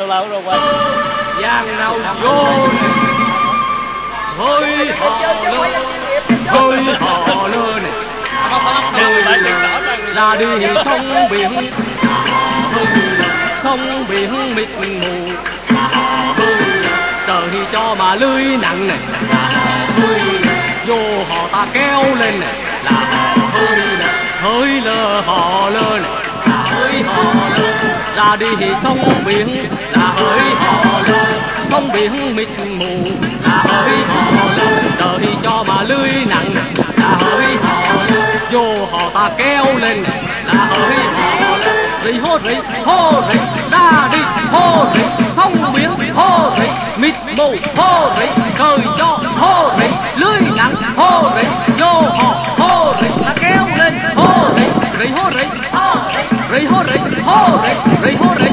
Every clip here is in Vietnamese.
lâu lâu rồi quay giang nào vô hơi họ lên hơi họ lên ra đi sông biển. Sông biển mịt mù. Trời cho mà lưới nặng này. Vô họ ta kéo lên này. Là hơi hơi lơ họ lên là họ là đi sông biển, là ơi họ lâu sông biển mịt mù, là ơi họ lâu trời cho mà lưới nặng, là ơi họ lâu vô họ ta kéo lên, là ơi họ lâu rì hô rì hô rì ra đi, hô rì sông biển, hô rì mịt mù, hô rì trời cho hô rì lưới nặng, hô rì vô họ, hô rì ta kéo lên, hô rì rì hô rì hô rì rey, ho, rey, ho, rey, rey, rey.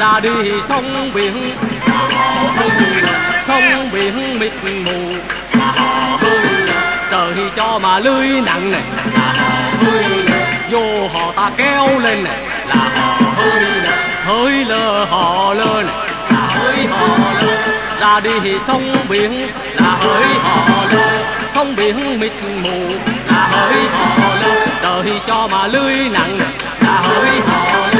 Ra đi sông biển. Hơi sông biển mịt mù. Hơi trời cho mà lưới nặng này là hơi vô họ ta kéo lên này là họ hơi hơi lơ họ lên là hơi họ lên ra đi sông biển. Là hơi họ lên sông biển mịt mù. Là hơi họ lên trời cho mà lưới nặng này là hơi họ lên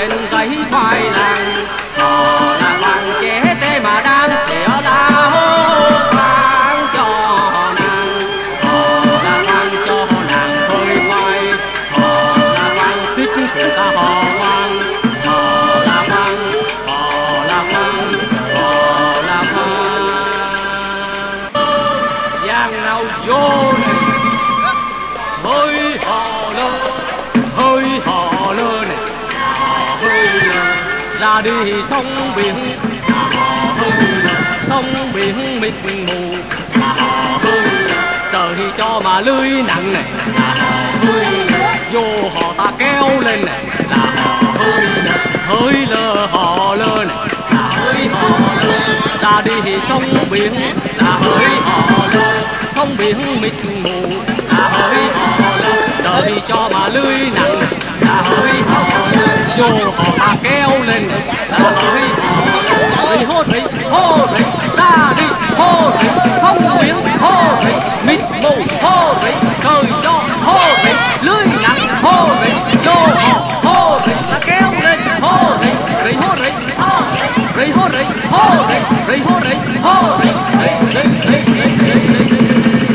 trên tay khoai lang họ là hoàng trẻ tê mà đang xỉa la hô vang cho nàng. Họ là hoàng cho nàng thôi khoai họ là hoàng xích của ta họ hoàng họ là hoàng họ là hoàng họ là hoàng giang nào vô đi, sông biển. Sông biển mịt mù. Trời cho mà lưới nặng này là vô họ ta kéo lên này là họ hơi hơi lơ họ lên này là hơi họ ra đi sông biển. Là hơi họ lơ sông biển mịt mù. Là hơi họ lơ trời cho mà lưới nặng này là hơi hỡi lơ vô họ ta kéo lên này rì hô rì hô rì ra đi hô rì không biển hô rì mịt mù hô rì trời cho hô rì lưới nặng hô rì vô họ hô rì ta kéo lên hô rì rì hô rì hô rì hô rì hô rì rì hô rì hô rì rì rì rì rì rì rì rì rì rì rì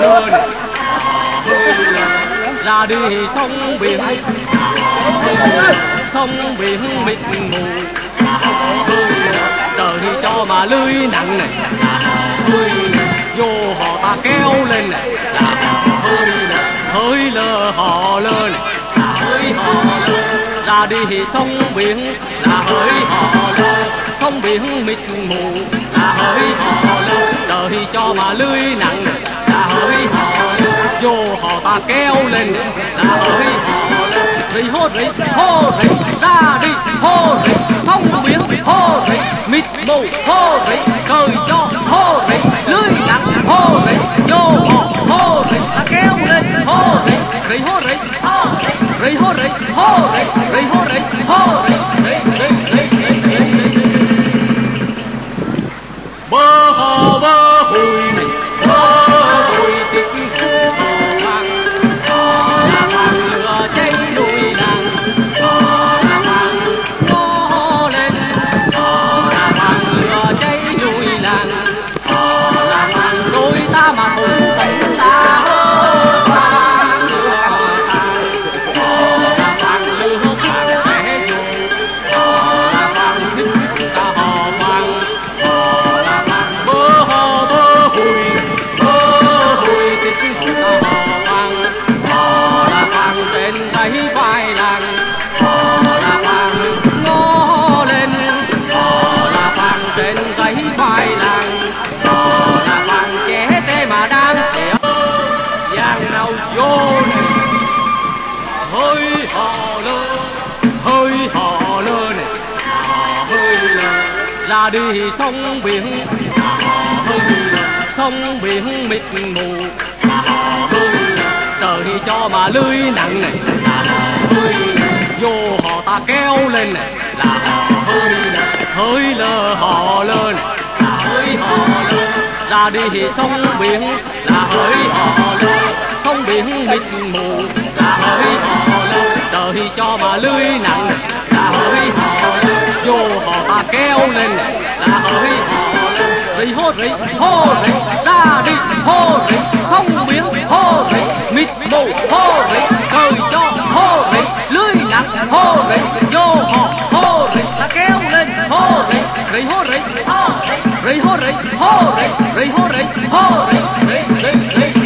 lên hơi ra đi sông biển. Sông biển mịt mù. Hơi trời thì cho mà lưới nặng này. Hơi vô họ ta kéo lên này. Hơi hơi lơ họ lên này. Hơi họ lên ra đi thì sông biển. Là hơi họ lên sông biển mịt mù. Là hơi họ lên đời cho mà lưới nặng này hỡi họ vô họ ta kéo lên. Là hỡi họ lên. Rì hô rì hô rì ra đi. Hô rì sông biển. Hô rì mịt mù. Hô rì trời cho hô rì lưới nặng hô rì vô họ hô rì ta kéo lên. Hô rì rì hô rì hô rì hô rì hô rì rì hô rì hô rì rì ra đi sông biển. Sông biển mịt mù. Trời cho mà lưới nặng này vô họ ta kéo lên này là hơi hơi lơ họ lên hơi họ lơ ra đi thì sông biển. Là hơi họ lên sông biển mịt mù. Là hơi họ lên trời cho mà lưới nặng này là hơi họ lên vô họ ta kéo lên là hơi họ rì hô rì hô rì ra đi. Hô rì sông biển hô rì mịt mù hô rì trời cho, hô rì lưới nặng hô rì vô hò hô rì là kéo lên. Hô rì rì hô rì hô rì hô rì hô rì rì hô rì hô rì rì rì rì